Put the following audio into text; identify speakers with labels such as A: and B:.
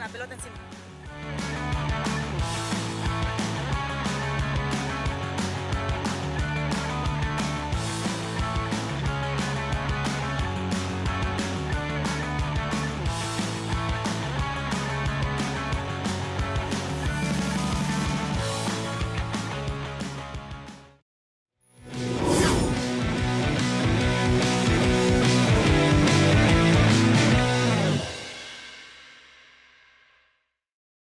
A: con la pelota encima.